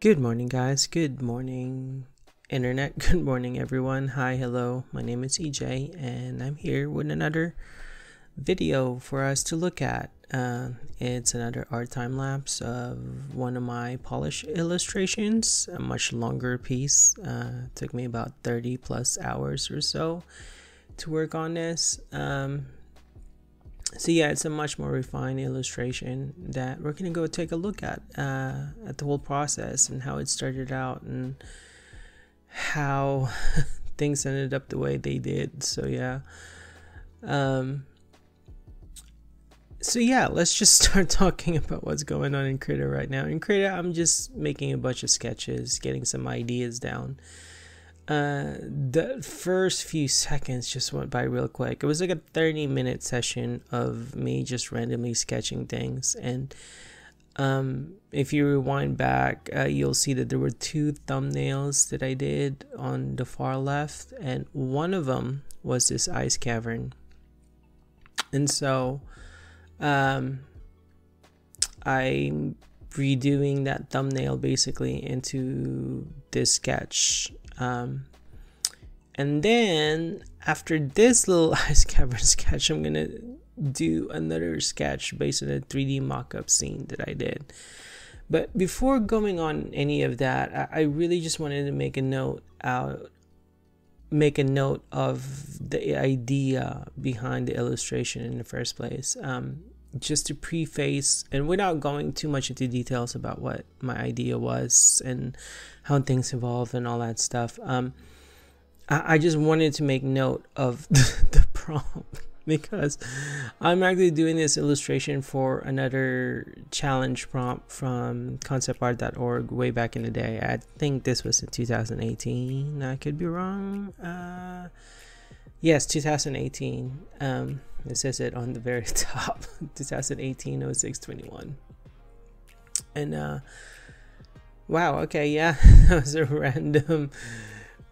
Good morning, guys. Good morning, Internet. Good morning, everyone. Hi, hello. My name is EJ, and I'm here with another video for us to look at. Uh, it's another art time lapse of one of my polish illustrations, a much longer piece. Uh, took me about 30 plus hours or so to work on this. Um, so yeah, it's a much more refined illustration that we're gonna go take a look at uh, at the whole process and how it started out and how things ended up the way they did. So yeah, um, so yeah, let's just start talking about what's going on in Krita right now. In Krita, I'm just making a bunch of sketches, getting some ideas down. Uh, the first few seconds just went by real quick. It was like a 30 minute session of me just randomly sketching things. And um, if you rewind back, uh, you'll see that there were two thumbnails that I did on the far left, and one of them was this ice cavern. And so um, I'm redoing that thumbnail basically into this sketch um, and then after this little ice cavern sketch, I'm gonna do another sketch based on a 3D mock-up scene that I did. But before going on any of that, I really just wanted to make a note out make a note of the idea behind the illustration in the first place. Um, just to preface and without going too much into details about what my idea was and how things evolve and all that stuff. Um, I, I just wanted to make note of the, the prompt because I'm actually doing this illustration for another challenge prompt from conceptart.org way back in the day. I think this was in 2018. I could be wrong. Uh, yes, 2018. Um, it says it on the very top 2018 0621. And uh, wow, okay, yeah, that was a random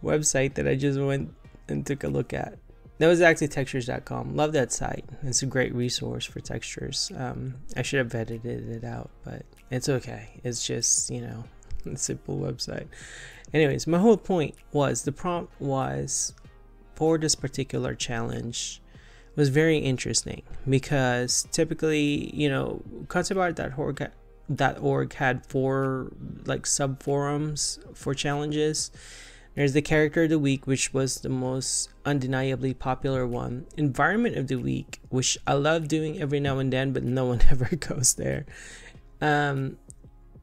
website that I just went and took a look at. That was actually textures.com. Love that site. It's a great resource for textures. Um, I should have edited it out, but it's okay. It's just, you know, a simple website. Anyways, my whole point was the prompt was for this particular challenge was very interesting because typically, you know, conceptart.org .org had four like sub forums for challenges there's the character of the week, which was the most undeniably popular one. Environment of the week, which I love doing every now and then, but no one ever goes there. Um,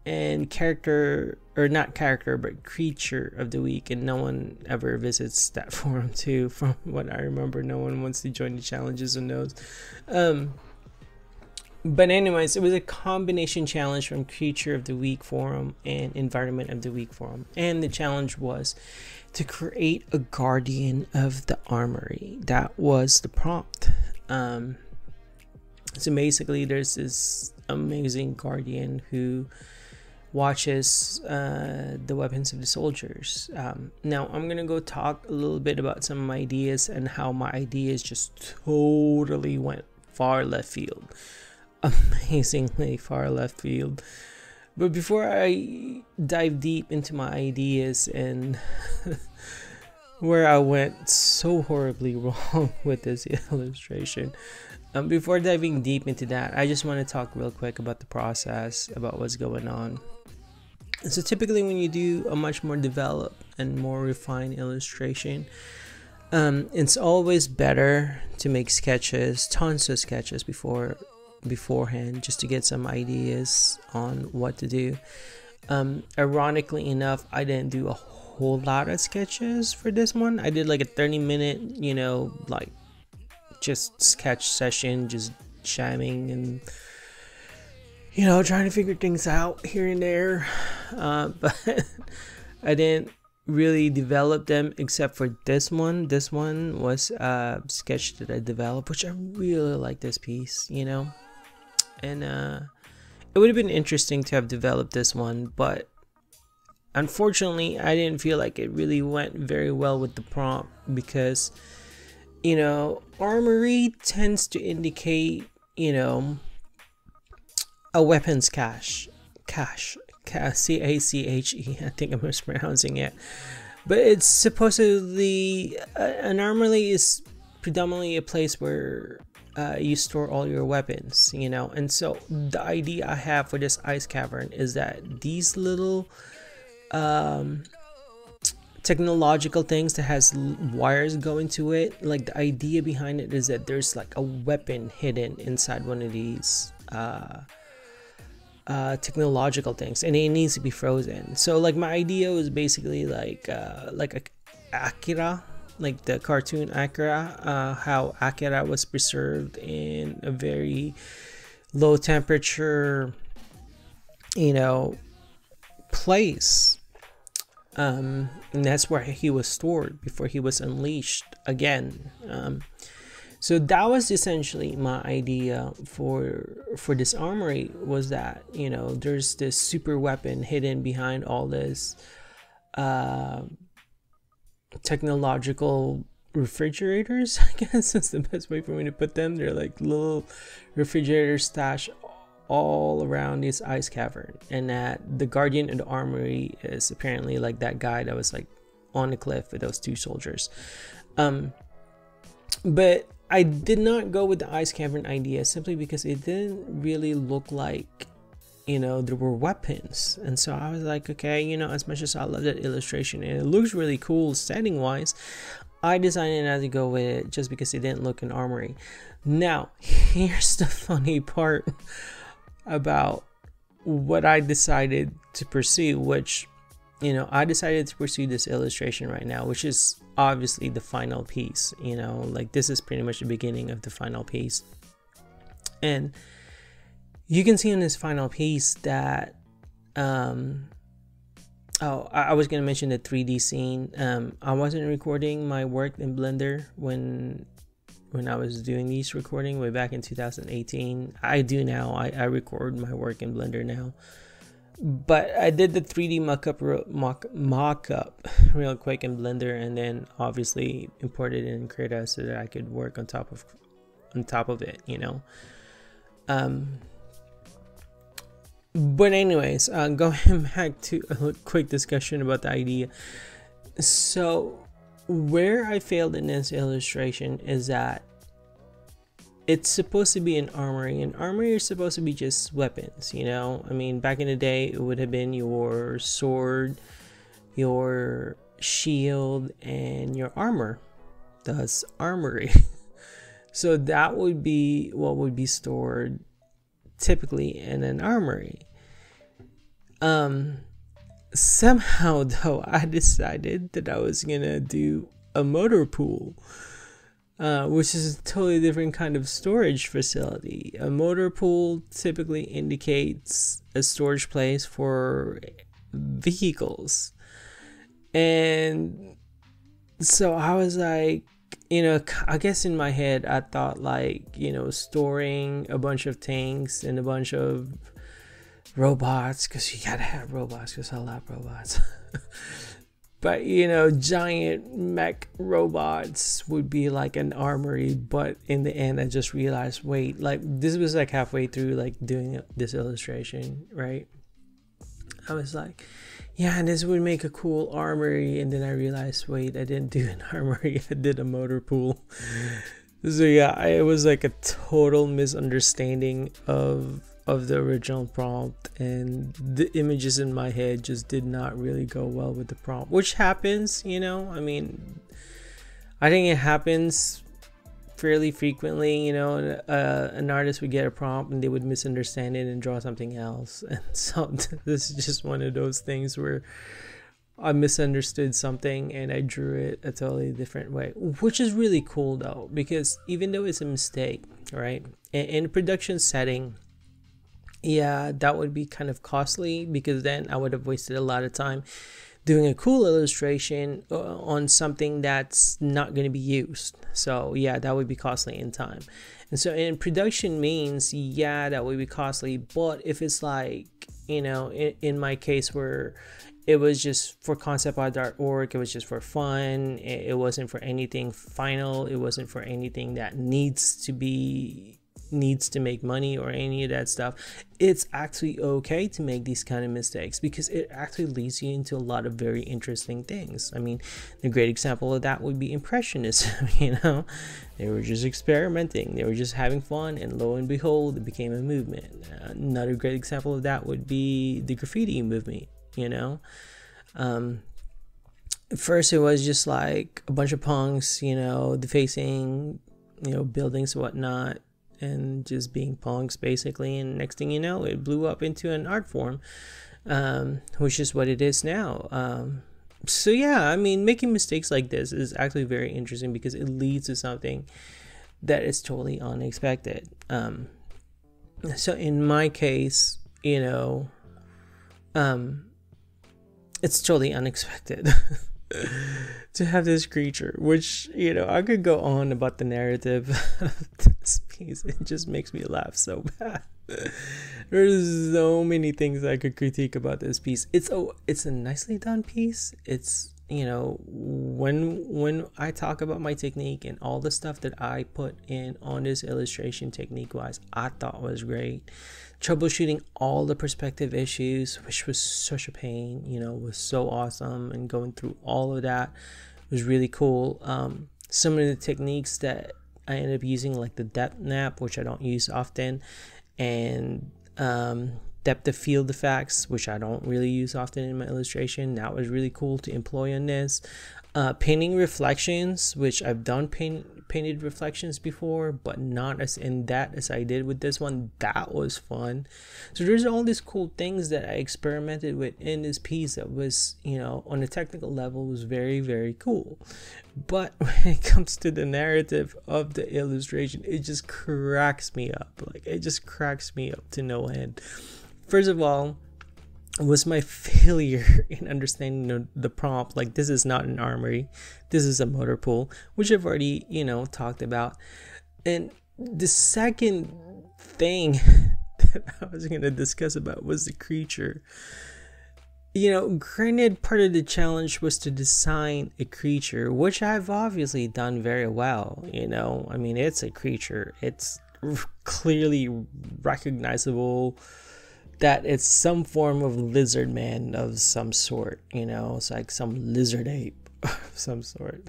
and character, or not character, but creature of the week, and no one ever visits that forum too. From what I remember, no one wants to join the challenges and knows. Um, but anyways, it was a combination challenge from Creature of the Week forum and Environment of the Week forum. And the challenge was to create a guardian of the armory. That was the prompt. Um, so basically, there's this amazing guardian who watches uh, the weapons of the soldiers. Um, now, I'm gonna go talk a little bit about some of my ideas and how my ideas just totally went far left field amazingly far left field. But before I dive deep into my ideas and where I went so horribly wrong with this illustration, um, before diving deep into that, I just want to talk real quick about the process, about what's going on. So typically when you do a much more developed and more refined illustration, um, it's always better to make sketches, tons of sketches before beforehand just to get some ideas on what to do. Um, ironically enough, I didn't do a whole lot of sketches for this one. I did like a 30 minute, you know, like just sketch session, just shamming and you know, trying to figure things out here and there. Uh, but I didn't really develop them except for this one. This one was a sketch that I developed, which I really like this piece, you know and uh, it would have been interesting to have developed this one, but unfortunately, I didn't feel like it really went very well with the prompt because, you know, armory tends to indicate, you know, a weapons cache, cache, C A C H E. I think I'm mispronouncing it, but it's supposedly uh, an armory is predominantly a place where uh, you store all your weapons, you know. And so the idea I have for this ice cavern is that these little um, technological things that has wires going to it, like the idea behind it is that there's like a weapon hidden inside one of these uh, uh, technological things, and it needs to be frozen. So like my idea was basically like uh, like a Akira like the cartoon Akira, uh, how Akira was preserved in a very low temperature, you know, place. Um, and that's where he was stored before he was unleashed again. Um, so that was essentially my idea for for this armory was that you know there's this super weapon hidden behind all this uh, technological refrigerators, I guess is the best way for me to put them. They're like little refrigerator stash all around this ice cavern. And that the guardian of the armory is apparently like that guy that was like on the cliff with those two soldiers. Um but I did not go with the ice cavern idea simply because it didn't really look like you know there were weapons. And so i was like okay you know as much as i love that illustration and it looks really cool setting wise i decided not to go with it just because it didn't look an armory. Now here's the funny part about what i decided to pursue which you know i decided to pursue this illustration right now which is obviously the final piece you know like this is pretty much the beginning of the final piece. And you can see in this final piece that um oh i, I was going to mention the 3d scene. Um i wasn't recording my work in blender when when i was doing these recording way back in 2018 i do now. I, I record my work in blender now but I did the 3D mock-up mock, mock-up real quick in Blender and then obviously imported it in Krita so that I could work on top of on top of it, you know. Um but anyways, uh, going back to a quick discussion about the idea. So where I failed in this illustration is that it's supposed to be an armory and armory is supposed to be just weapons you know? I mean back in the day it would have been your sword your shield and your armor. Thus armory. So that would be what would be stored typically in an armory. Um, somehow though, I decided that I was gonna do a motor pool, uh, which is a totally different kind of storage facility. A motor pool typically indicates a storage place for vehicles, and so I was like, you know, I guess in my head, I thought like, you know, storing a bunch of tanks and a bunch of robots, because you gotta have robots, because I love robots. but, you know, giant mech robots would be like an armory. But in the end, I just realized, wait, like, this was like halfway through, like, doing this illustration, right? I was like, yeah, and this would make a cool armory. And then I realized, wait, I didn't do an armory. I did a motor pool. So yeah, it was like a total misunderstanding of of the original prompt and the images in my head just did not really go well with the prompt which happens you know i mean i think it happens fairly frequently. You know, uh, an artist would get a prompt and they would misunderstand it and draw something else. And so this is just one of those things where I misunderstood something and I drew it a totally different way, which is really cool though, because even though it's a mistake, right? In, in a production setting, yeah, that would be kind of costly because then I would have wasted a lot of time doing a cool illustration uh, on something that's not going to be used. So yeah, that would be costly in time. And so in production means, yeah, that would be costly. But if it's like, you know, in, in my case where it was just for concept art.org, it was just for fun, it, it wasn't for anything final, it wasn't for anything that needs to be needs to make money or any of that stuff it's actually okay to make these kind of mistakes because it actually leads you into a lot of very interesting things. I mean the great example of that would be impressionism you know? They were just experimenting. They were just having fun and lo and behold it became a movement. Another great example of that would be the graffiti movement you know? Um, first it was just like a bunch of punks you know defacing you know buildings whatnot and just being punks basically. And next thing you know it blew up into an art form um, which is what it is now. Um, so yeah i mean making mistakes like this is actually very interesting because it leads to something that is totally unexpected. Um, so in my case you know um, it's totally unexpected to have this creature, which, you know, I could go on about the narrative of this piece. It just makes me laugh so bad. There's so many things I could critique about this piece. It's a it's a nicely done piece. It's you know when when I talk about my technique and all the stuff that I put in on this illustration technique wise, I thought was great troubleshooting all the perspective issues, which was such a pain, you know, was so awesome. And going through all of that was really cool. Um, some of the techniques that I ended up using, like the depth map, which I don't use often, and um, depth of field effects, which I don't really use often in my illustration. That was really cool to employ on this. Uh, painting reflections, which I've done paint, painted reflections before, but not as in that as I did with this one. That was fun. So there's all these cool things that I experimented with in this piece that was, you know, on a technical level was very, very cool. But when it comes to the narrative of the illustration, it just cracks me up. Like it just cracks me up to no end. First of all, was my failure in understanding the, prompt like this is not an armory this is a motor pool which i've already you know talked about. And the second thing that i was going to discuss about was the creature. You know granted part of the challenge was to design a creature which i've obviously done very well you know. I mean it's a creature. It's clearly recognizable that it's some form of lizard man of some sort, you know, it's like some lizard ape of some sort.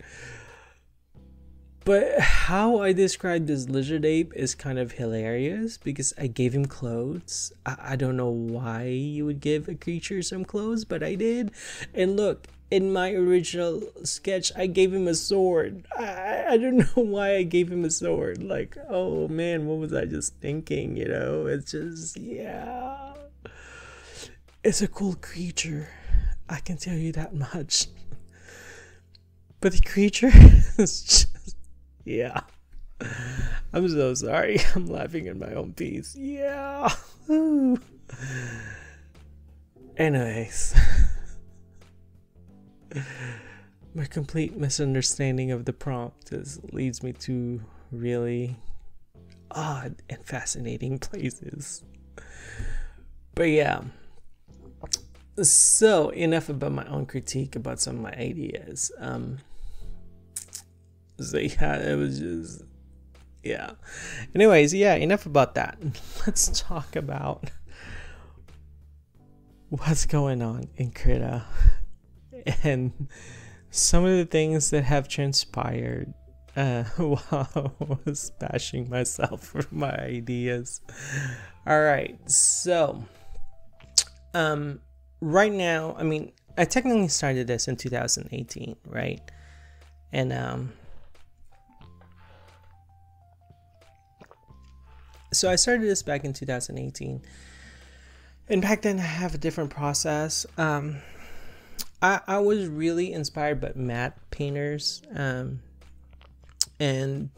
But how I describe this lizard ape is kind of hilarious because I gave him clothes. I, I don't know why you would give a creature some clothes, but I did. And look, in my original sketch, I gave him a sword. I, I don't know why I gave him a sword. Like, oh man, what was I just thinking? You know, it's just, yeah. It's a cool creature. I can tell you that much. But the creature is just, yeah. I'm so sorry. I'm laughing at my own piece. Yeah. Anyways, my complete misunderstanding of the prompt is, leads me to really odd and fascinating places. But yeah. So enough about my own critique about some of my ideas. Um, so yeah, it was just yeah. Anyways, yeah, enough about that. Let's talk about what's going on in Krita and some of the things that have transpired uh, while I was bashing myself for my ideas. All right, so um, right now, I mean, I technically started this in 2018, right? And um, so I started this back in 2018. And back then, I have a different process. Um, I, I was really inspired by matte painters um, and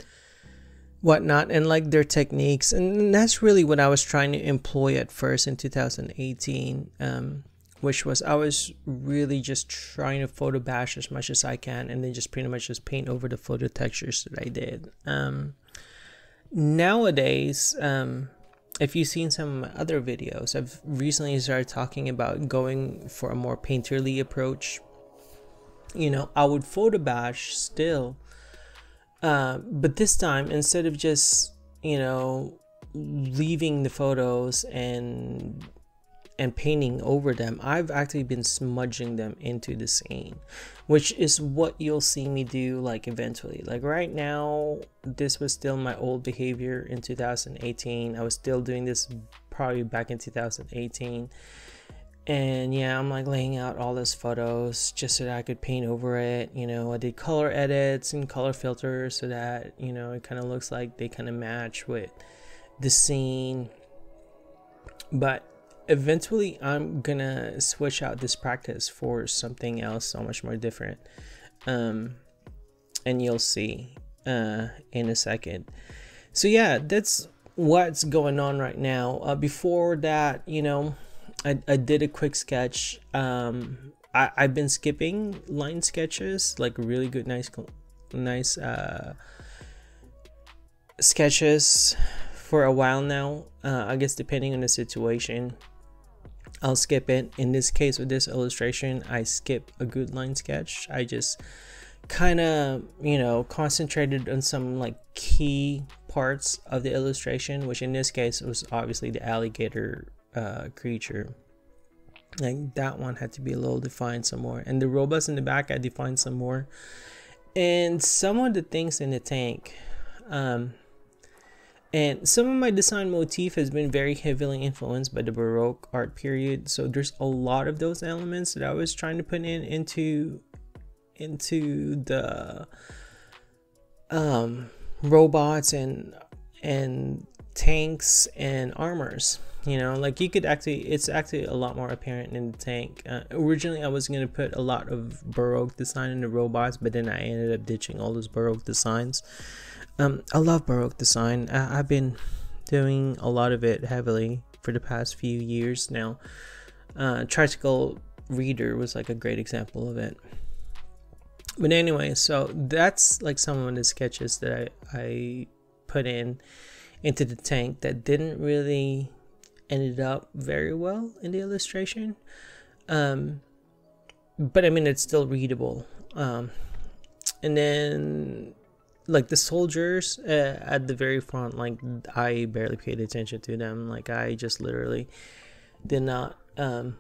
whatnot, and like their techniques. And that's really what I was trying to employ at first in 2018. Um, which was I was really just trying to photo bash as much as I can and then just pretty much just paint over the photo textures that I did. Um, nowadays, um, if you've seen some of my other videos, I've recently started talking about going for a more painterly approach. You know, I would photo bash still, uh, but this time instead of just you know leaving the photos and and painting over them, I've actually been smudging them into the scene, which is what you'll see me do like eventually. Like right now, this was still my old behavior in 2018. I was still doing this probably back in 2018. And yeah, I'm like laying out all those photos just so that I could paint over it. You know, I did color edits and color filters so that, you know, it kind of looks like they kind of match with the scene. But eventually I'm gonna switch out this practice for something else so much more different. Um, and you'll see uh, in a second. So yeah, that's what's going on right now. Uh, before that, you know, I, I did a quick sketch. Um, I, I've been skipping line sketches, like really good, nice, nice uh, sketches for a while now. Uh, I guess depending on the situation. I'll skip it. In this case with this illustration, I skip a good line sketch. I just kind of, you know, concentrated on some like key parts of the illustration, which in this case was obviously the alligator uh, creature. Like that one had to be a little defined some more. And the robots in the back, I defined some more. And some of the things in the tank, um, and some of my design motif has been very heavily influenced by the Baroque art period. So there's a lot of those elements that I was trying to put in into into the um, robots and and tanks and armors you know? Like you could actually it's actually a lot more apparent in the tank. Uh, originally i was going to put a lot of baroque design in the robots but then i ended up ditching all those baroque designs um, I love Baroque design. I, have been doing a lot of it heavily for the past few years now. Uh, Tricycle Reader was like a great example of it. But anyway, so that's like some of the sketches that I, I put in into the tank that didn't really ended up very well in the illustration. Um, but I mean, it's still readable. Um, and then like the soldiers uh, at the very front like i barely paid attention to them. Like i just literally did not um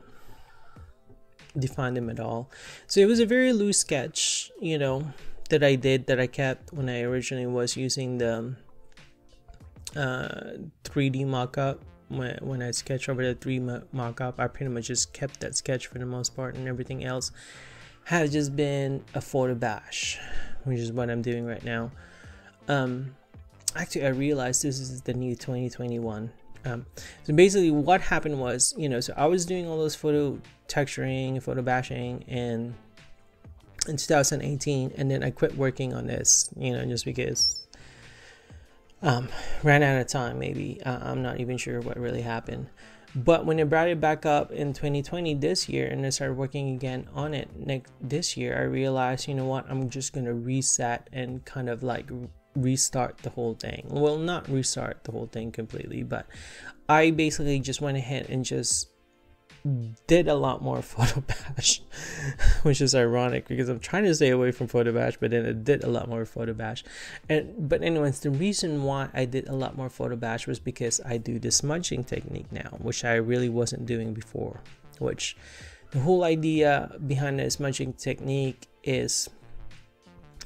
define them at all. So it was a very loose sketch you know that i did that i kept when i originally was using the uh 3d mockup. When, when i sketched over the 3d mockup i pretty much just kept that sketch for the most part and everything else has just been a photo bash which is what I'm doing right now. Um, actually, I realized this is the new 2021. Um, so basically, what happened was, you know, so I was doing all those photo texturing, photo bashing, and in 2018, and then I quit working on this, you know, just because um, ran out of time. Maybe uh, I'm not even sure what really happened. But when I brought it back up in 2020 this year and I started working again on it next this year, I realized, you know what, I'm just gonna reset and kind of like restart the whole thing. Well, not restart the whole thing completely, but I basically just went ahead and just did a lot more photo bash which is ironic because i'm trying to stay away from photo bash but then it did a lot more photo bash. And but anyways the reason why i did a lot more photo bash was because i do the smudging technique now which i really wasn't doing before which the whole idea behind the smudging technique is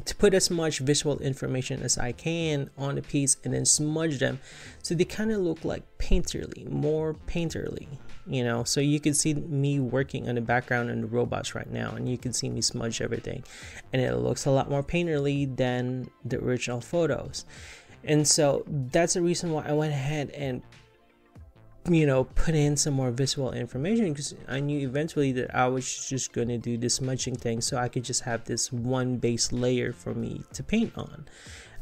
to put as much visual information as I can on the piece and then smudge them so they kind of look like painterly, more painterly, you know. So you can see me working on the background and the robots right now, and you can see me smudge everything, and it looks a lot more painterly than the original photos. And so that's the reason why I went ahead and you know, put in some more visual information because I knew eventually that I was just going to do this smudging thing so I could just have this one base layer for me to paint on.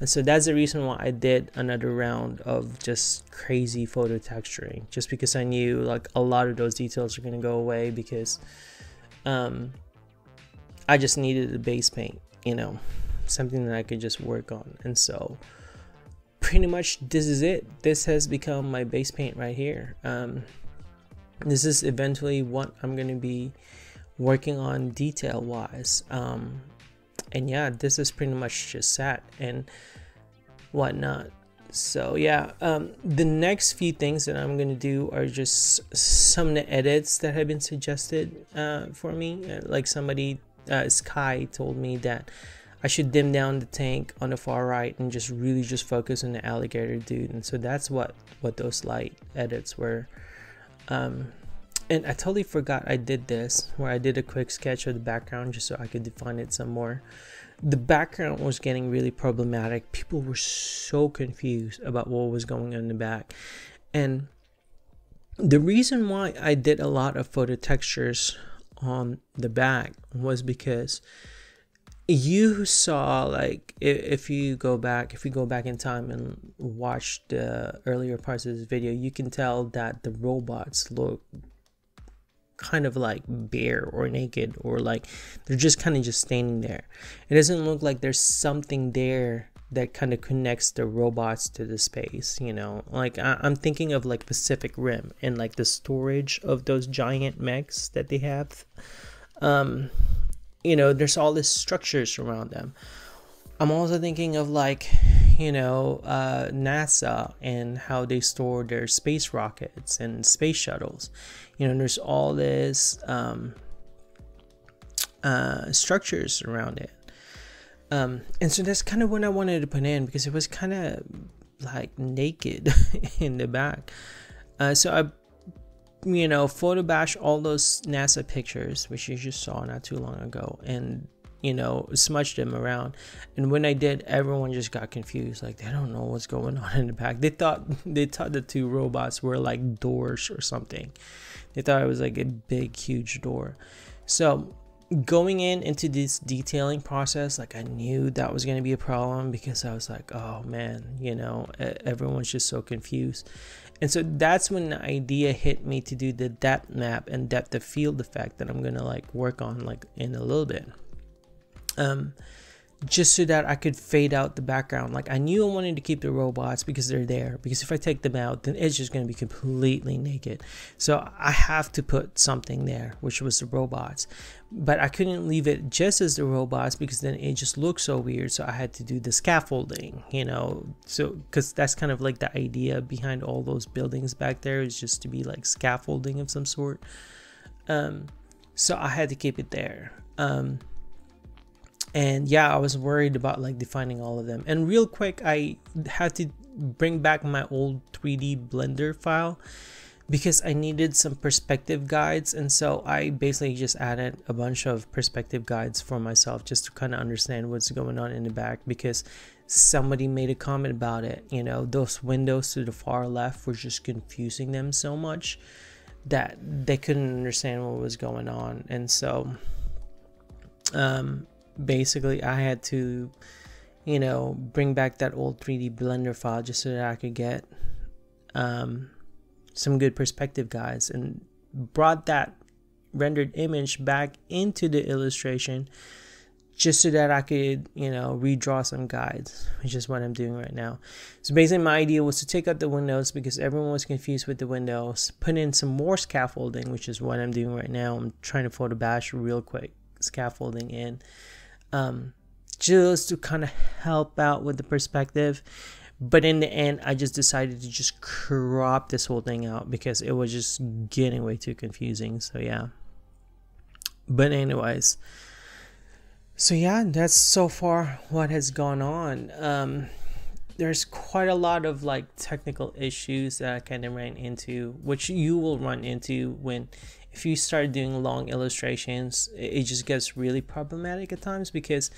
And so that's the reason why I did another round of just crazy photo texturing just because I knew like a lot of those details are going to go away because um, I just needed a base paint, you know, something that I could just work on. And so pretty much this is it. This has become my base paint right here. Um, this is eventually what I'm gonna be working on detail wise um, and yeah this is pretty much just set and whatnot. So yeah um, the next few things that i'm gonna do are just some of the edits that have been suggested uh, for me. Uh, like somebody uh, Skye told me that i should dim down the tank on the far right and just really just focus on the alligator dude. And so that's what what those light edits were. Um, and i totally forgot i did this where i did a quick sketch of the background just so i could define it some more the background was getting really problematic. People were so confused about what was going on in the back. And the reason why I did a lot of photo textures on the back was because you saw like if you go back if you go back in time and watch the earlier parts of this video you can tell that the robots look kind of like bare or naked or like they're just kind of just standing there. It doesn't look like there's something there that kind of connects the robots to the space, you know? Like I- am thinking of like Pacific Rim and like the storage of those giant mechs that they have. Um, you know, there's all these structures around them. I'm also thinking of like, you know, uh, NASA and how they store their space rockets and space shuttles. You know there's all this um, uh, structures around it. Um, and so that's kind of what i wanted to put in because it was kind of like naked in the back. Uh, so i you know photo bash all those nasa pictures which you just saw not too long ago and you know smudged them around and when i did everyone just got confused like they don't know what's going on in the back they thought they thought the two robots were like doors or something they thought it was like a big, huge door. So going in into this detailing process, like I knew that was going to be a problem because I was like, oh man, you know, everyone's just so confused. And so that's when the idea hit me to do the depth map and depth of field effect that I'm going to like work on like in a little bit. Um, just so that I could fade out the background. Like I knew I wanted to keep the robots because they're there. Because if I take them out, then it's just going to be completely naked. So I have to put something there, which was the robots. But I couldn't leave it just as the robots because then it just looks so weird. So I had to do the scaffolding, you know. So because that's kind of like the idea behind all those buildings back there is just to be like scaffolding of some sort. Um, so I had to keep it there. Um, and yeah i was worried about like defining all of them. And real quick i had to bring back my old 3d blender file because i needed some perspective guides. And so i basically just added a bunch of perspective guides for myself just to kind of understand what's going on in the back because somebody made a comment about it. You know those windows to the far left were just confusing them so much that they couldn't understand what was going on. And so um basically I had to, you know, bring back that old 3D Blender file just so that I could get um, some good perspective guides and brought that rendered image back into the illustration just so that I could, you know, redraw some guides, which is what I'm doing right now. So basically my idea was to take out the windows because everyone was confused with the windows, put in some more scaffolding, which is what I'm doing right now. I'm trying to photo bash real quick scaffolding in um, just to kind of help out with the perspective. But in the end, I just decided to just crop this whole thing out because it was just getting way too confusing. So, yeah. But, anyways, so yeah, that's so far what has gone on. Um, there's quite a lot of like technical issues that I kind of ran into, which you will run into when if you start doing long illustrations, it just gets really problematic at times because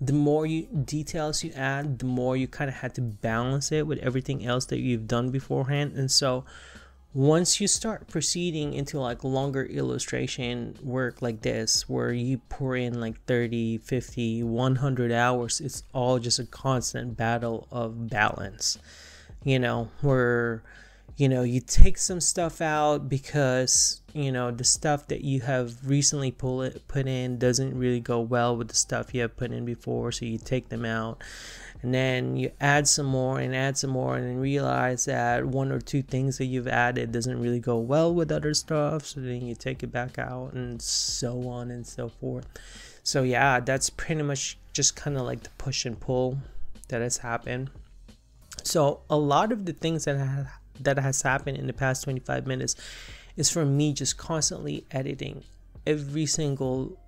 the more you details you add, the more you kind of had to balance it with everything else that you've done beforehand. And so once you start proceeding into like longer illustration work like this where you pour in like 30 50 100 hours it's all just a constant battle of balance you know where you know you take some stuff out because you know the stuff that you have recently pull it, put in doesn't really go well with the stuff you have put in before so you take them out. And then you add some more and add some more and then realize that one or two things that you've added doesn't really go well with other stuff so then you take it back out and so on and so forth. So yeah that's pretty much just kind of like the push and pull that has happened. So a lot of the things that have, that has happened in the past 25 minutes is from me just constantly editing every single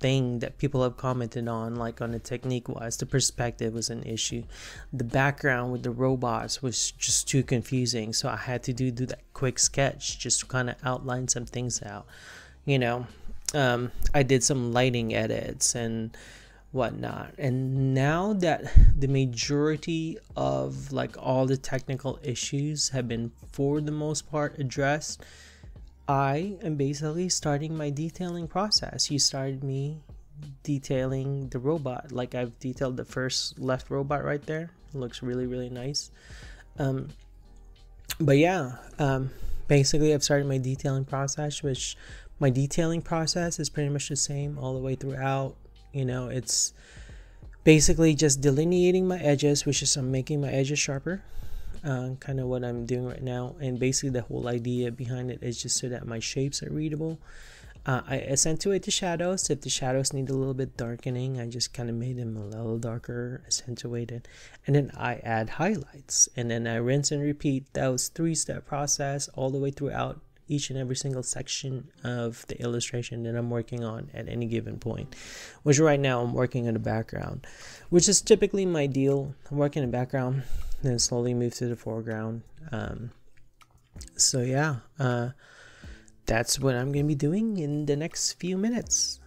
thing that people have commented on like on the technique wise the perspective was an issue. The background with the robots was just too confusing so i had to do, do that quick sketch just to kind of outline some things out you know? Um, i did some lighting edits and whatnot and now that the majority of like all the technical issues have been for the most part addressed I am basically starting my detailing process. You started me detailing the robot. Like I've detailed the first left robot right there. It looks really, really nice. Um, but yeah, um, basically I've started my detailing process, which my detailing process is pretty much the same all the way throughout. You know, it's basically just delineating my edges, which is I'm making my edges sharper uh, kind of what I'm doing right now. And basically, the whole idea behind it is just so that my shapes are readable. Uh, I accentuate the shadows. If the shadows need a little bit darkening, I just kind of made them a little darker, accentuated. And then I add highlights. And then I rinse and repeat those three step process all the way throughout each and every single section of the illustration that I'm working on at any given point. Which right now I'm working on the background, which is typically my deal. I'm working in the background then slowly move to the foreground. Um, so yeah, uh, that's what I'm gonna be doing in the next few minutes.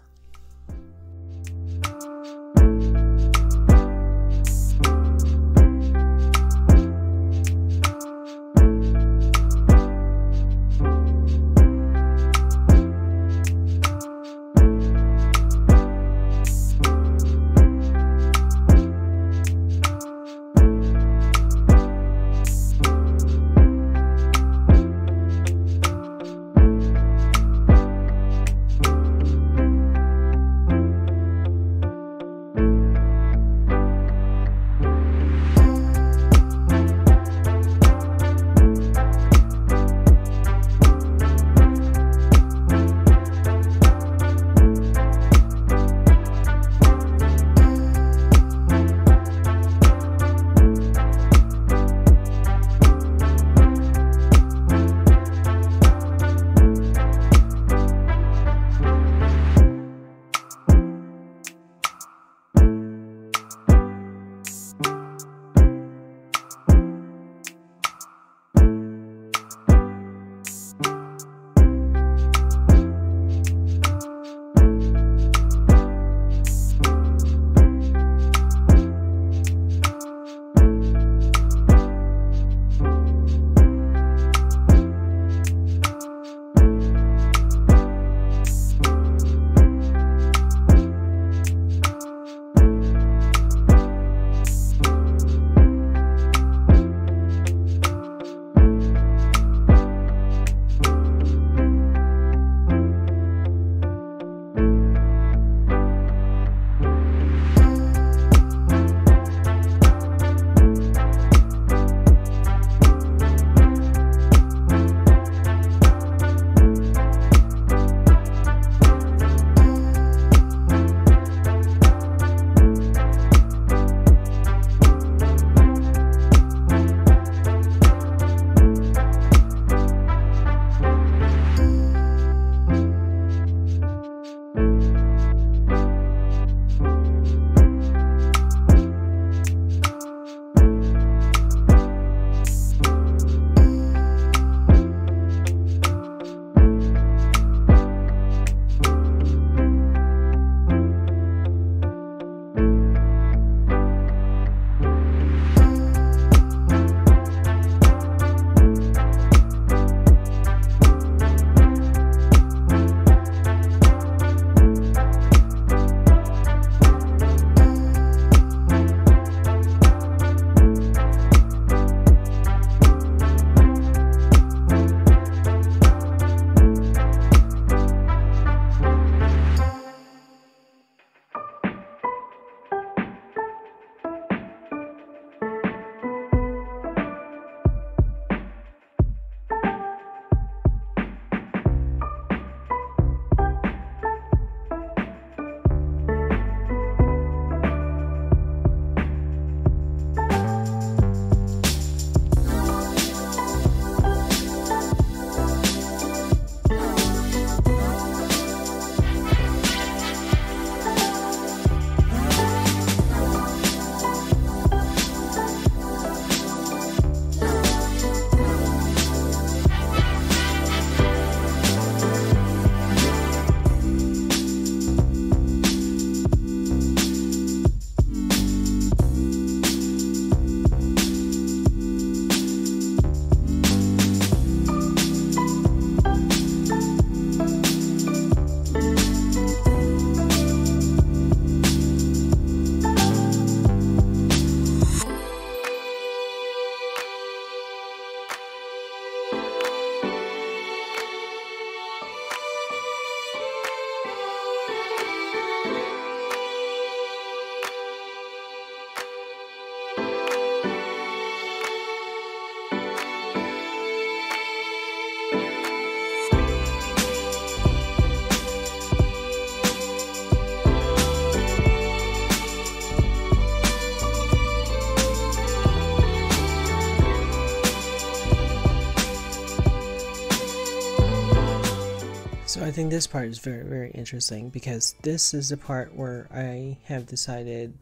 Think this part is very, very interesting because this is the part where I have decided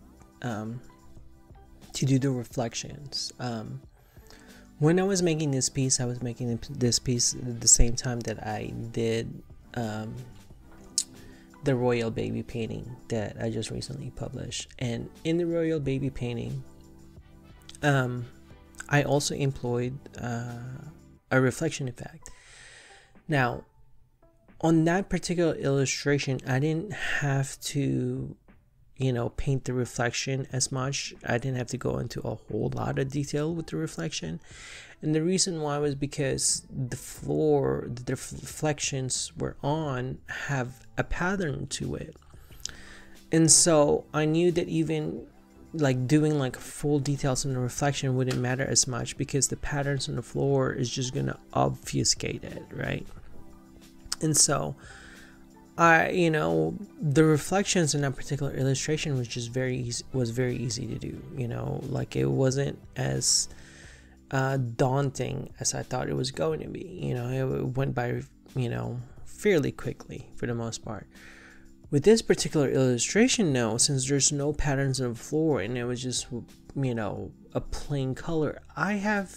um, to do the reflections. Um, when I was making this piece, I was making this piece at the same time that I did um, the Royal Baby painting that I just recently published. And in the Royal Baby painting, um, I also employed uh, a reflection effect. Now, on that particular illustration, I didn't have to, you know, paint the reflection as much. I didn't have to go into a whole lot of detail with the reflection. And the reason why was because the floor, the reflections were on, have a pattern to it. And so I knew that even like doing like full details on the reflection wouldn't matter as much because the patterns on the floor is just gonna obfuscate it, right? And so I, you know, the reflections in that particular illustration was just very easy, was very easy to do. You know, like it wasn't as uh, daunting as I thought it was going to be. You know, it went by, you know, fairly quickly for the most part. With this particular illustration, though, since there's no patterns on the floor and it was just, you know, a plain color, I have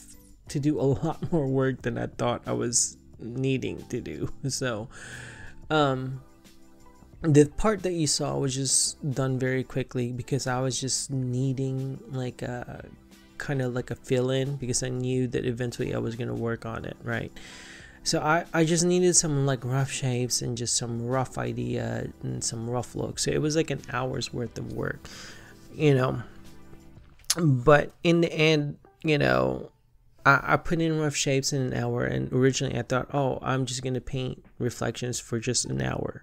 to do a lot more work than I thought I was needing to do. So, um, the part that you saw was just done very quickly because I was just needing like a kind of like a fill in because I knew that eventually I was going to work on it, right? So I, I just needed some like rough shapes and just some rough idea and some rough looks. So it was like an hour's worth of work, you know. But in the end, you know, I, I put in rough shapes in an hour, and originally I thought, oh, I'm just gonna paint reflections for just an hour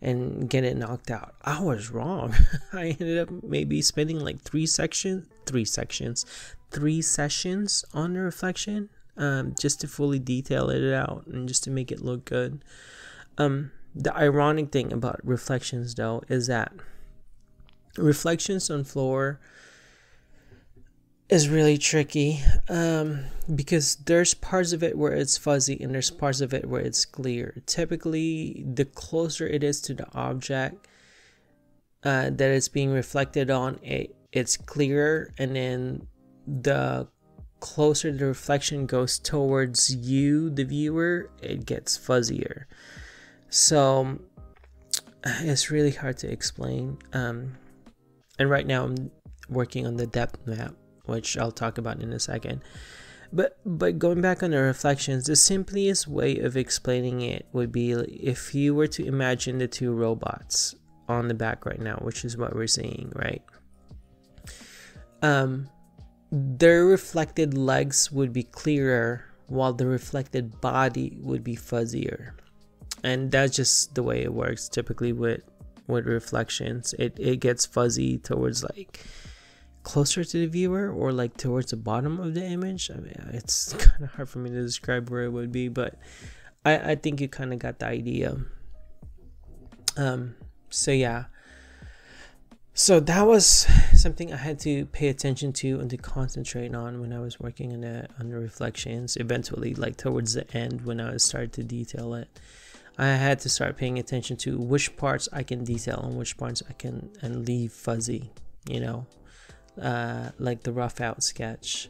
and get it knocked out. I was wrong. I ended up maybe spending like three sections, three sections, three sessions on the reflection, um, just to fully detail it out and just to make it look good. Um, the ironic thing about reflections though is that reflections on floor is really tricky um, because there's parts of it where it's fuzzy and there's parts of it where it's clear. Typically, the closer it is to the object uh, that it's being reflected on, it, it's clearer, and then the closer the reflection goes towards you, the viewer, it gets fuzzier. So it's really hard to explain. Um, and right now, I'm working on the depth map which I'll talk about in a second. But but going back on the reflections, the simplest way of explaining it would be if you were to imagine the two robots on the back right now, which is what we're seeing, right? Um, their reflected legs would be clearer, while the reflected body would be fuzzier, and that's just the way it works typically with with reflections. It it gets fuzzy towards like closer to the viewer or like towards the bottom of the image. I mean, it's kind of hard for me to describe where it would be, but I, I think you kind of got the idea. Um, so yeah. So that was something I had to pay attention to and to concentrate on when I was working on the on the reflections. Eventually, like towards the end, when I started to detail it, I had to start paying attention to which parts I can detail and which parts I can and leave fuzzy. You know, uh, like the rough out sketch.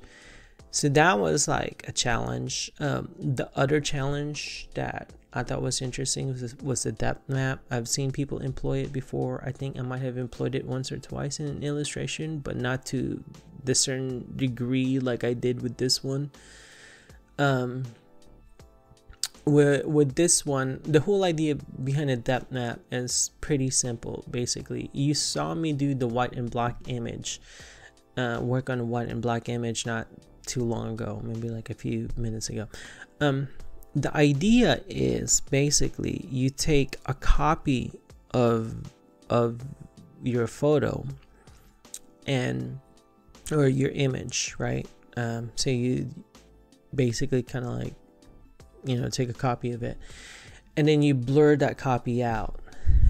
So that was like a challenge. Um, the other challenge that I thought was interesting was, was the depth map. I've seen people employ it before. I think I might have employed it once or twice in an illustration, but not to the certain degree like I did with this one. Um, with, with this one, the whole idea behind a depth map is pretty simple. Basically, you saw me do the white and black image uh, work on a white and black image not too long ago, maybe like a few minutes ago. Um, the idea is basically you take a copy of of your photo and or your image, right? Um, so you basically kind of like you know take a copy of it, and then you blur that copy out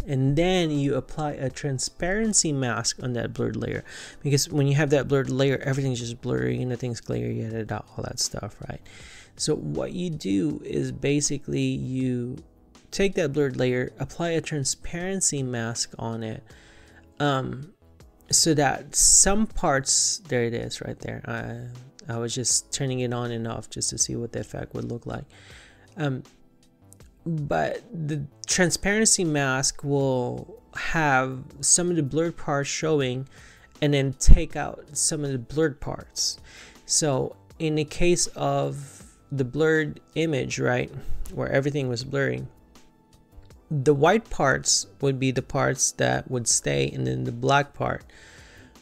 and then you apply a transparency mask on that blurred layer because when you have that blurred layer everything's just blurry and nothing's clear yet all that stuff right so what you do is basically you take that blurred layer, apply a transparency mask on it, um, so that some parts, there it is right there. I, I was just turning it on and off just to see what the effect would look like. Um, but the transparency mask will have some of the blurred parts showing and then take out some of the blurred parts. So in the case of the blurred image, right, where everything was blurring, the white parts would be the parts that would stay and then the black part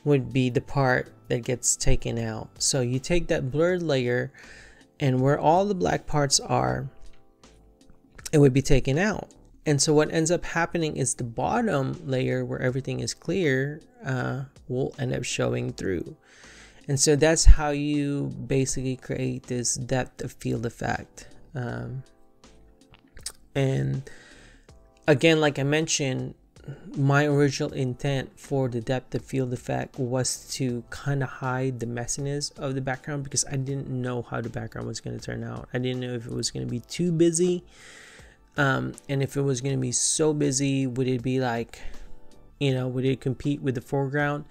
would be the part that gets taken out. So you take that blurred layer and where all the black parts are, it would be taken out. And so what ends up happening is the bottom layer where everything is clear uh, will end up showing through. And so that's how you basically create this depth of field effect. Um, and again, like I mentioned, my original intent for the depth of field effect was to kind of hide the messiness of the background because I didn't know how the background was going to turn out. I didn't know if it was going to be too busy. Um, and if it was going to be so busy, would it be like, you know, would it compete with the foreground?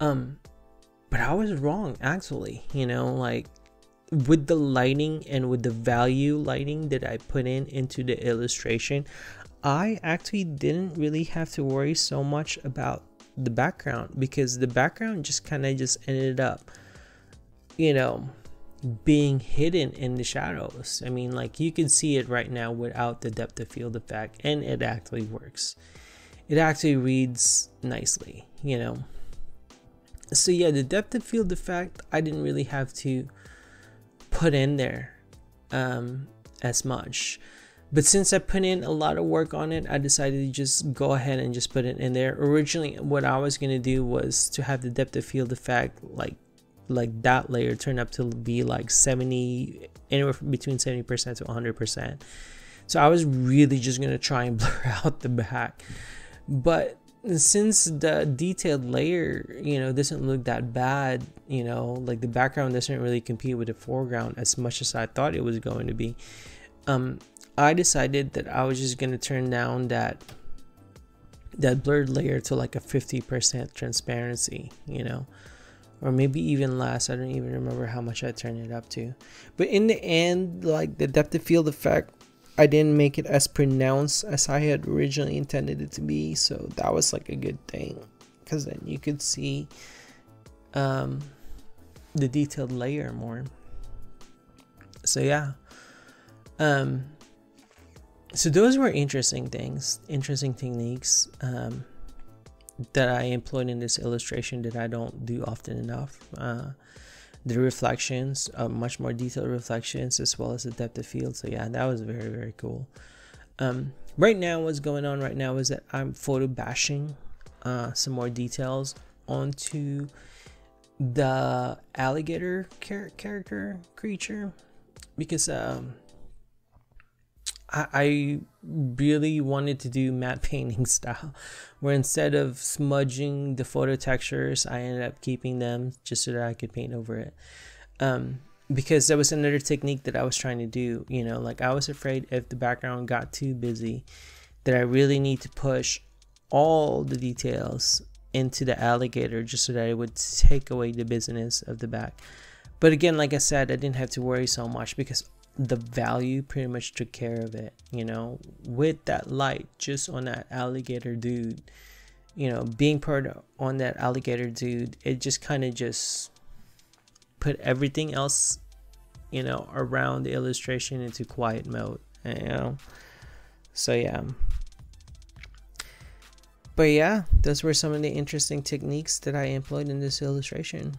Um, but I was wrong, actually. You know, like with the lighting and with the value lighting that I put in into the illustration, I actually didn't really have to worry so much about the background because the background just kind of just ended up, you know, being hidden in the shadows. I mean, like you can see it right now without the depth of field effect, and it actually works. It actually reads nicely, you know. So, yeah, the depth of field effect, I didn't really have to put in there um, as much. But since I put in a lot of work on it, I decided to just go ahead and just put it in there. Originally, what I was going to do was to have the depth of field effect like like that layer turn up to be like 70 anywhere between 70% to 100%. So I was really just going to try and blur out the back. But since the detailed layer, you know, doesn't look that bad, you know, like the background doesn't really compete with the foreground as much as I thought it was going to be. Um, I decided that I was just gonna turn down that that blurred layer to like a 50% transparency, you know, or maybe even less. I don't even remember how much I turned it up to. But in the end, like the depth of field effect, I didn't make it as pronounced as I had originally intended it to be. So that was like a good thing because then you could see um, the detailed layer more. So yeah. Um, so those were interesting things, interesting techniques um, that I employed in this illustration that I don't do often enough. Uh, the reflections, uh, much more detailed reflections, as well as the depth of field. So yeah, that was very very cool. Um, right now, what's going on right now is that I'm photo bashing uh, some more details onto the alligator char- character creature because um, I, really wanted to do matte painting style, where instead of smudging the photo textures, I ended up keeping them just so that I could paint over it. Um, because that was another technique that I was trying to do. You know, like I was afraid if the background got too busy, that I really need to push all the details into the alligator just so that it would take away the business of the back. But again, like I said, I didn't have to worry so much because the value pretty much took care of it you know with that light just on that alligator dude you know being part on that alligator dude it just kind of just put everything else you know around the illustration into quiet mode you know? So yeah. But yeah those were some of the interesting techniques that i employed in this illustration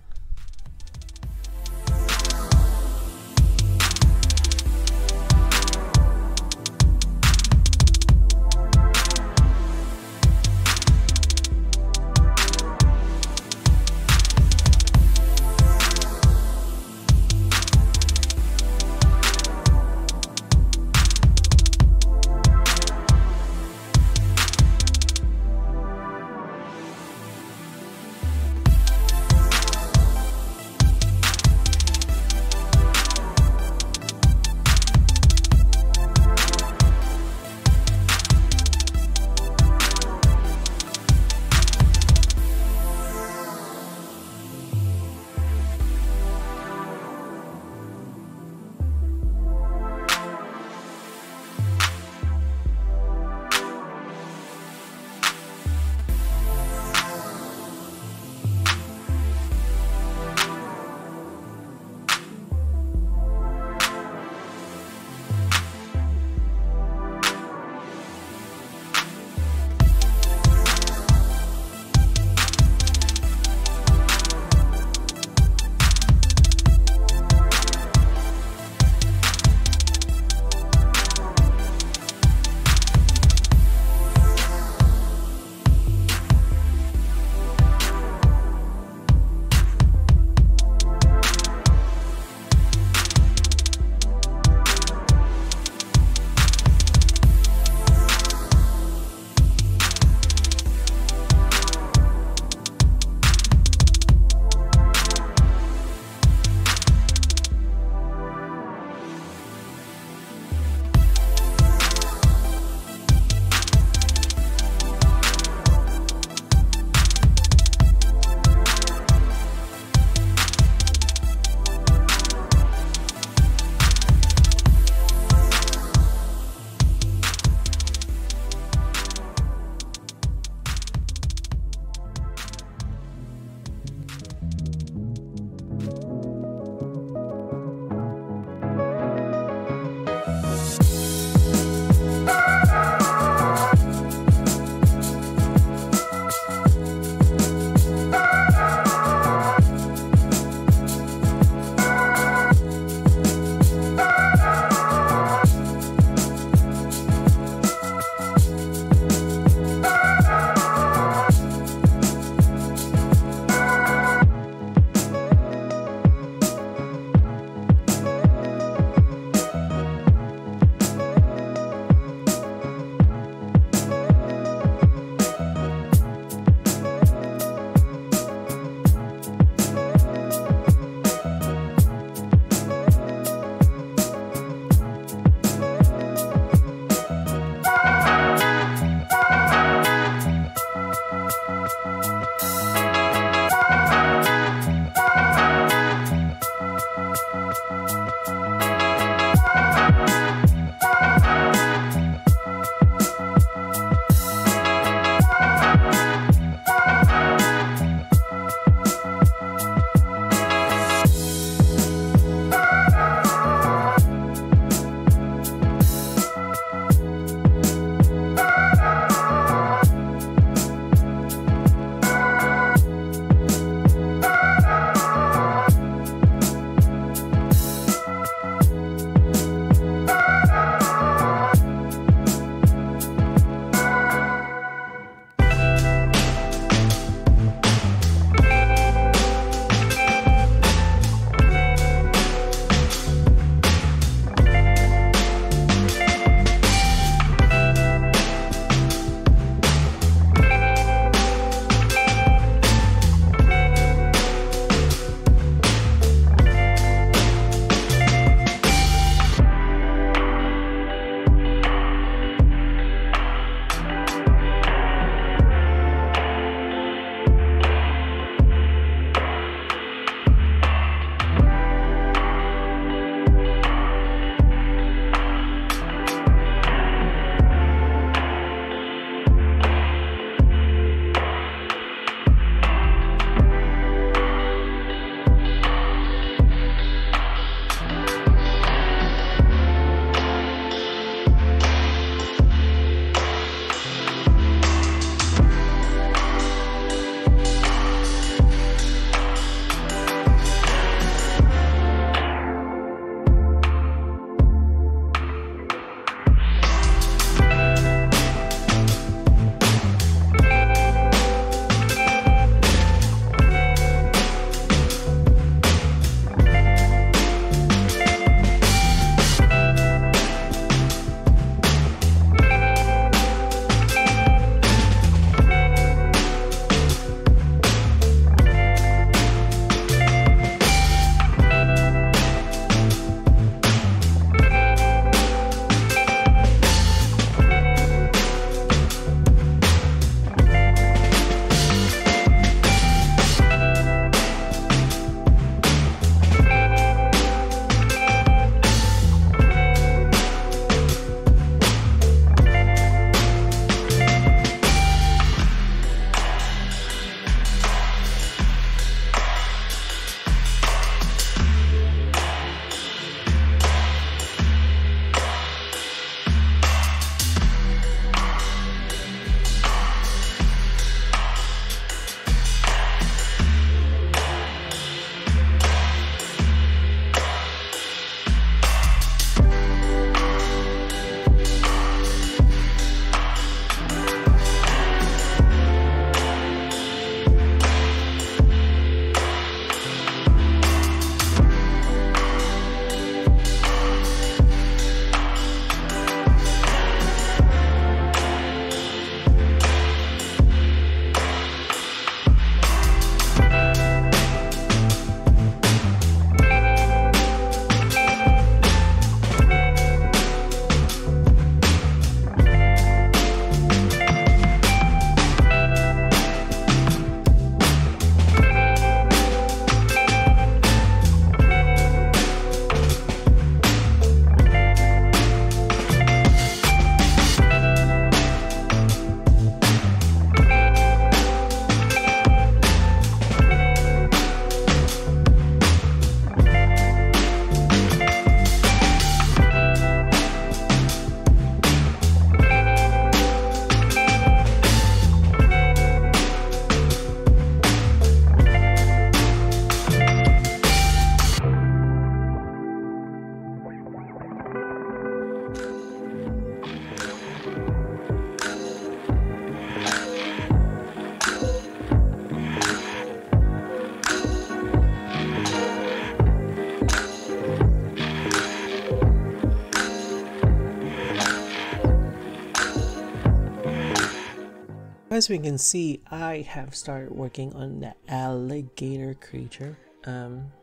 As we can see, I have started working on the alligator creature. Um,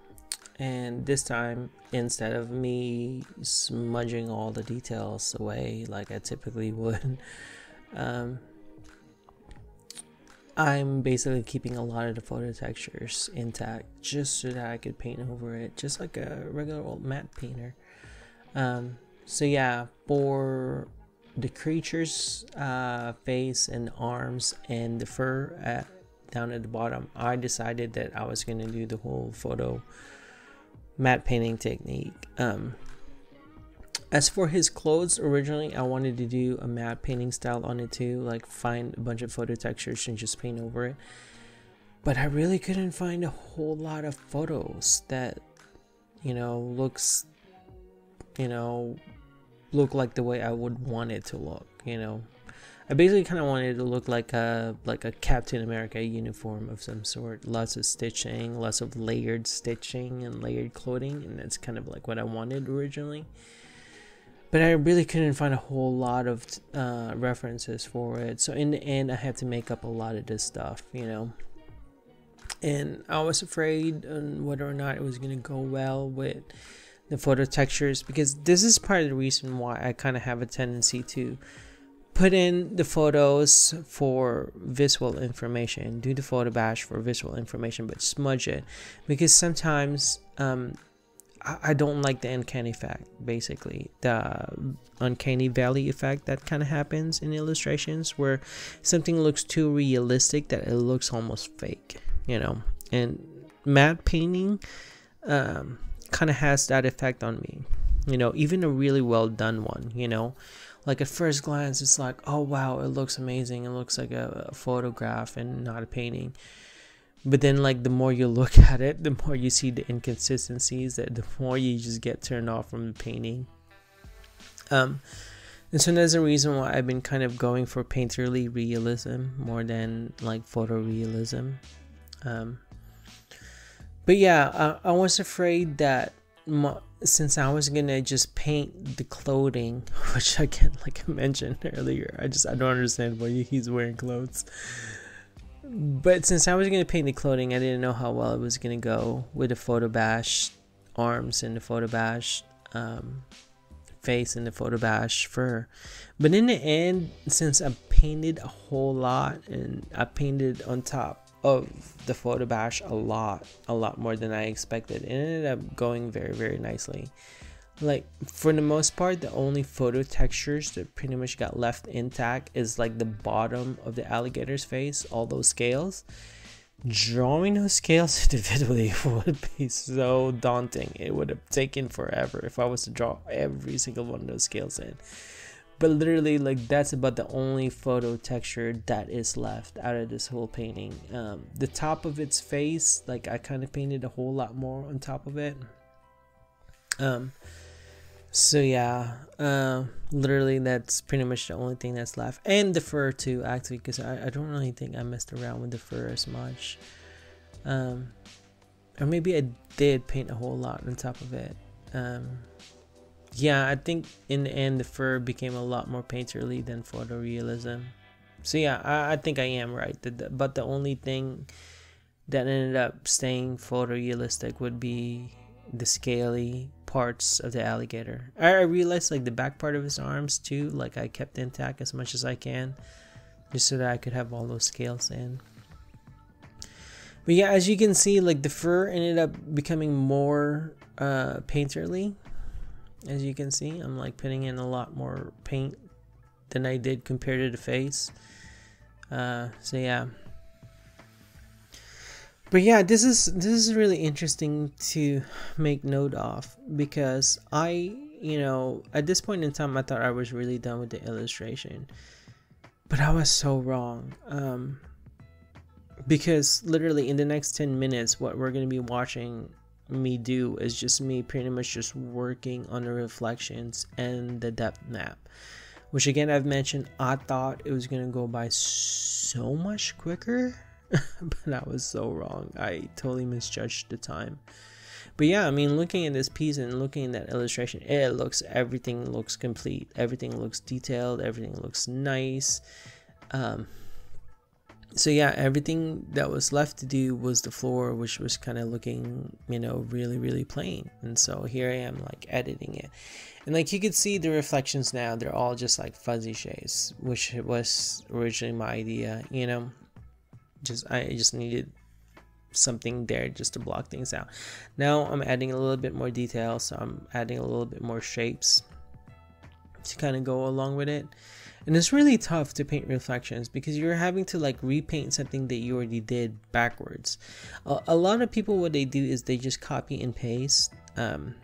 and this time, instead of me smudging all the details away like I typically would, um, I'm basically keeping a lot of the photo textures intact just so that I could paint over it just like a regular old matte painter. Um, so yeah, for the creature's uh, face and arms and the fur at, down at the bottom, I decided that I was going to do the whole photo matte painting technique. Um, as for his clothes, originally I wanted to do a matte painting style on it too, like find a bunch of photo textures and just paint over it. But I really couldn't find a whole lot of photos that, you know, looks, you know, look like the way I would want it to look, you know. I basically kind of wanted it to look like a like a Captain America uniform of some sort. Lots of stitching, lots of layered stitching and layered clothing, and that's kind of like what I wanted originally. But I really couldn't find a whole lot of uh, references for it. So in the end, I had to make up a lot of this stuff, you know. And I was afraid on whether or not it was gonna go well with the photo textures because this is part of the reason why I kind of have a tendency to put in the photos for visual information do the photo bash for visual information but smudge it. Because sometimes um, I, I don't like the uncanny effect basically. The uncanny valley effect that kind of happens in illustrations where something looks too realistic that it looks almost fake you know? And matte painting um, kind of has that effect on me. You know even a really well done one you know? Like at first glance it's like oh wow it looks amazing. It looks like a, a, photograph and not a painting. But then like the more you look at it the more you see the inconsistencies that the more you just get turned off from the painting. Um and so there's a reason why i've been kind of going for painterly realism more than like photorealism. Um but yeah, I, I was afraid that my, since I was gonna just paint the clothing, which again, like I mentioned earlier, I just I don't understand why he's wearing clothes. But since I was gonna paint the clothing, I didn't know how well it was gonna go with the photo bash arms and the photo bash um, face and the photo bash fur. But in the end, since I painted a whole lot and I painted on top of the photo bash a lot a lot more than i expected. It ended up going very very nicely. Like for the most part the only photo textures that pretty much got left intact is like the bottom of the alligator's face all those scales. Drawing those scales individually would be so daunting. It would have taken forever if i was to draw every single one of those scales in but literally like that's about the only photo texture that is left out of this whole painting. Um, the top of its face like i kind of painted a whole lot more on top of it. Um so yeah uh, literally that's pretty much the only thing that's left. And the fur too actually because I, I don't really think i messed around with the fur as much. Um or maybe i did paint a whole lot on top of it. Um yeah, I think in the end the fur became a lot more painterly than photorealism. So yeah, I, I think I am right. The, the, but the only thing that ended up staying photorealistic would be the scaly parts of the alligator. I, I realized like the back part of his arms too, like I kept intact as much as I can, just so that I could have all those scales in. But yeah, as you can see, like the fur ended up becoming more uh, painterly as you can see I'm like putting in a lot more paint than I did compared to the face. Uh, so yeah. But yeah this is this is really interesting to make note of because I you know at this point in time I thought I was really done with the illustration but I was so wrong um, because literally in the next 10 minutes what we're going to be watching me do is just me pretty much just working on the reflections and the depth map. Which again I've mentioned I thought it was gonna go by so much quicker but I was so wrong. I totally misjudged the time. But yeah I mean looking at this piece and looking at that illustration it looks everything looks complete. Everything looks detailed. Everything looks nice. Um, so yeah, everything that was left to do was the floor, which was kind of looking, you know, really, really plain. And so here I am, like editing it, and like you could see the reflections now; they're all just like fuzzy shades, which was originally my idea. You know, just I just needed something there just to block things out. Now I'm adding a little bit more detail, so I'm adding a little bit more shapes to kind of go along with it. And it's really tough to paint reflections because you're having to like repaint something that you already did backwards. A, a lot of people, what they do is they just copy and paste, um,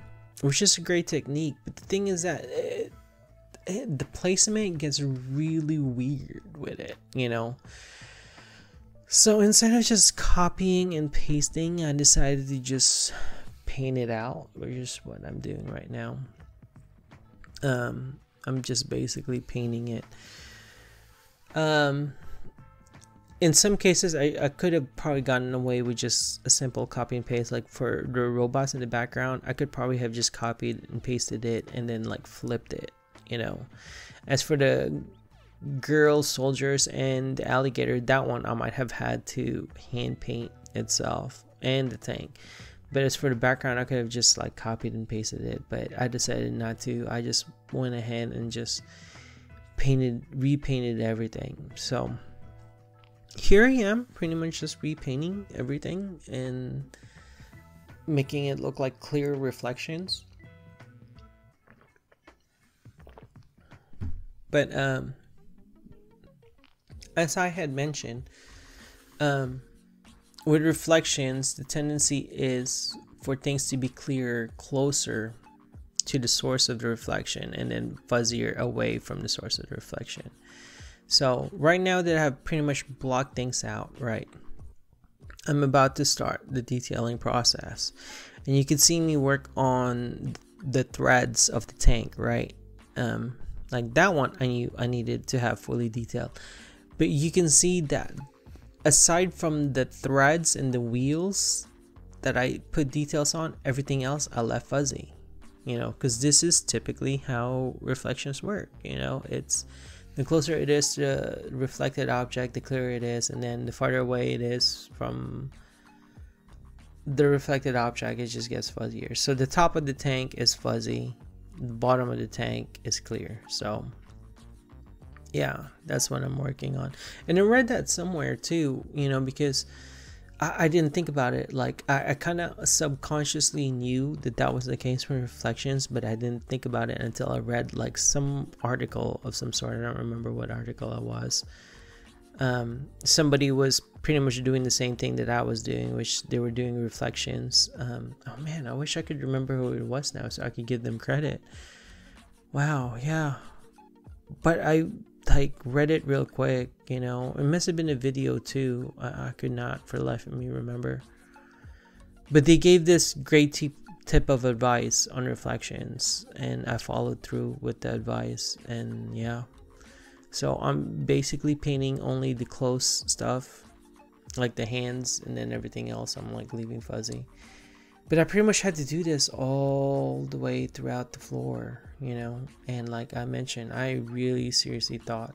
which is a great technique. But the thing is that it, it, the placement gets really weird with it, you know. So instead of just copying and pasting, I decided to just paint it out, which is what I'm doing right now. Um, I'm just basically painting it. Um, in some cases, I, I could have probably gotten away with just a simple copy and paste. Like for the robots in the background, I could probably have just copied and pasted it and then like flipped it, you know. As for the girl soldiers and the alligator, that one I might have had to hand paint itself and the tank. But as for the background, I could have just like copied and pasted it, but I decided not to. I just went ahead and just painted, repainted everything. So here I am, pretty much just repainting everything and making it look like clear reflections. But um, as I had mentioned, um, with reflections, the tendency is for things to be clearer closer to the source of the reflection and then fuzzier away from the source of the reflection. So right now that I have pretty much blocked things out, right, I'm about to start the detailing process. And you can see me work on the threads of the tank, right? Um, like that one I knew I needed to have fully detailed. But you can see that aside from the threads and the wheels that I put details on, everything else I left fuzzy. You know, because this is typically how reflections work. You know, it's the closer it is to the reflected object, the clearer it is, and then the farther away it is from the reflected object, it just gets fuzzier. So the top of the tank is fuzzy, the bottom of the tank is clear. So yeah that's what i'm working on and i read that somewhere too you know because i, I didn't think about it like i, I kind of subconsciously knew that that was the case for reflections but i didn't think about it until i read like some article of some sort i don't remember what article it was um, somebody was pretty much doing the same thing that I was doing, which they were doing reflections. Um, oh man, I wish I could remember who it was now so I could give them credit. Wow, yeah. But I like read it real quick, you know. It must have been a video too. I, I could not for the life of me remember. But they gave this great tip of advice on reflections, and I followed through with the advice, and yeah. So I'm basically painting only the close stuff, like the hands, and then everything else I'm like leaving fuzzy. But I pretty much had to do this all the way throughout the floor, you know. And like I mentioned, I really seriously thought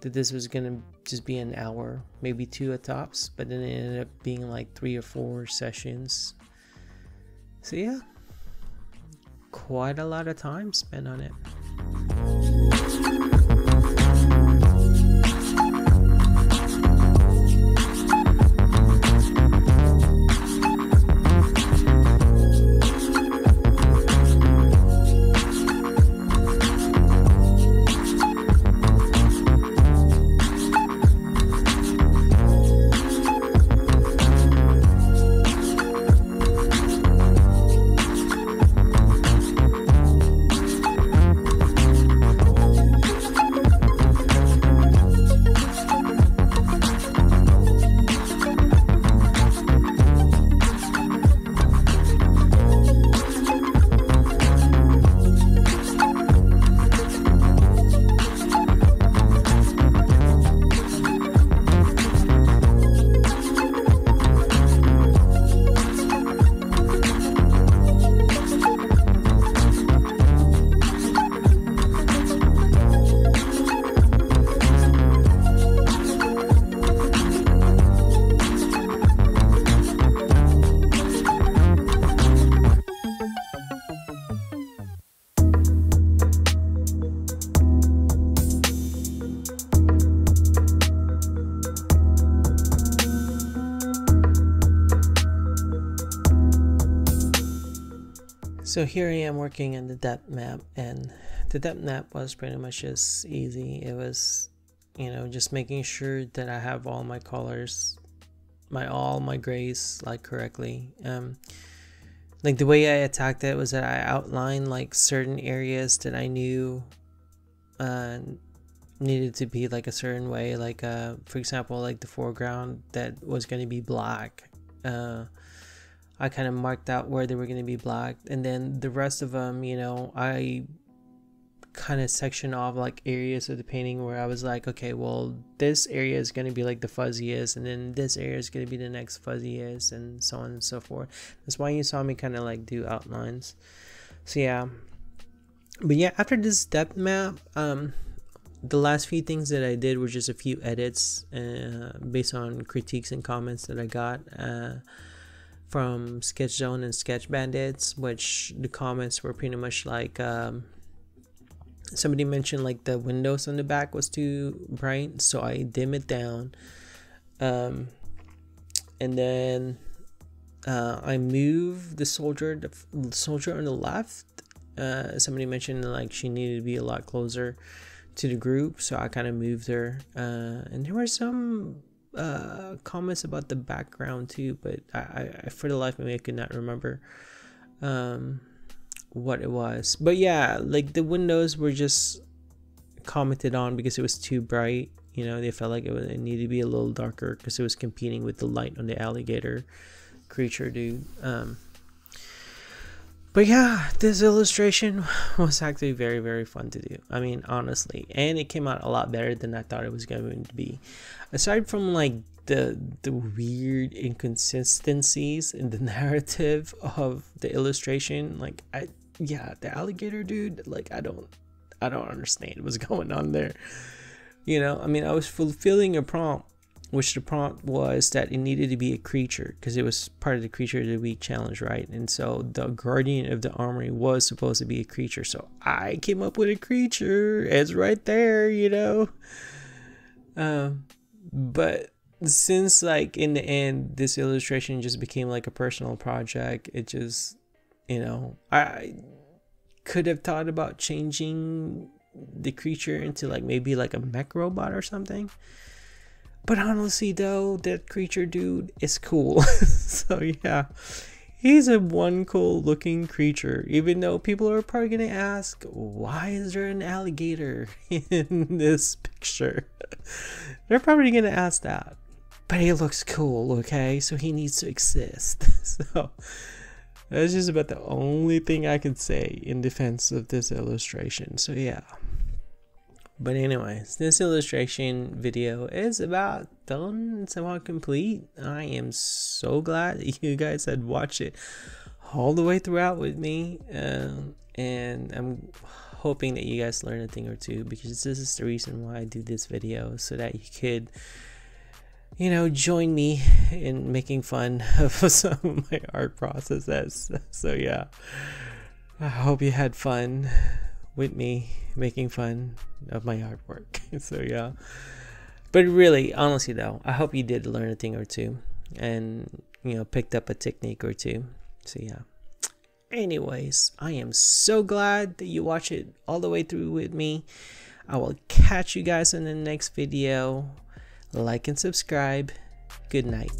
that this was gonna just be an hour, maybe two at tops, but then it ended up being like three or four sessions. So yeah, quite a lot of time spent on it. So here I am working on the depth map and the depth map was pretty much just easy. It was, you know, just making sure that I have all my colors, my all my grays like correctly. Um, like the way I attacked it was that I outlined like certain areas that I knew uh, needed to be like a certain way. Like uh, for example, like the foreground that was going to be black. Uh, I kind of marked out where they were going to be black, and then the rest of them, you know, I kind of section off like areas of the painting where I was like, okay, well, this area is going to be like the fuzziest, and then this area is going to be the next fuzziest, and so on and so forth. That's why you saw me kind of like do outlines. So yeah, but yeah, after this depth map, um, the last few things that I did were just a few edits uh, based on critiques and comments that I got. Uh, from Sketch Zone and Sketch Bandits, which the comments were pretty much like um, somebody mentioned like the windows on the back was too bright, so I dim it down. Um, and then uh, I move the soldier, the soldier on the left. Uh, somebody mentioned like she needed to be a lot closer to the group, so I kind of moved her. Uh, and there were some uh, comments about the background too, but I, I for the life of me I could not remember um, what it was. But yeah, like the windows were just commented on because it was too bright. You know, they felt like it, it needed to be a little darker because it was competing with the light on the alligator creature, dude. Um, but yeah, this illustration was actually very, very fun to do. I mean, honestly, and it came out a lot better than I thought it was going to be. Aside from like the the weird inconsistencies in the narrative of the illustration, like I yeah, the alligator dude, like I don't I don't understand what's going on there. You know, I mean, I was fulfilling a prompt which the prompt was that it needed to be a creature because it was part of the creature of the week challenge, right? And so the guardian of the armory was supposed to be a creature. So I came up with a creature. It's right there, you know. Um, but since like in the end, this illustration just became like a personal project. It just, you know, I could have thought about changing the creature into like maybe like a mech robot or something but honestly, though, that creature dude is cool. so yeah, he's a one cool looking creature. Even though people are probably gonna ask, why is there an alligator in this picture? They're probably gonna ask that. But he looks cool, okay? So he needs to exist. so that's just about the only thing I can say in defense of this illustration. So yeah. But anyways, this illustration video is about done, somewhat complete. I am so glad you guys had watched it all the way throughout with me. Um, and I'm hoping that you guys learn a thing or two because this is the reason why I do this video so that you could you know join me in making fun of some of my art processes so yeah i hope you had fun with me making fun of my artwork. so yeah. But really, honestly though, I hope you did learn a thing or two and you know picked up a technique or two. So yeah. Anyways, I am so glad that you watch it all the way through with me. I will catch you guys in the next video. Like and subscribe. Good night.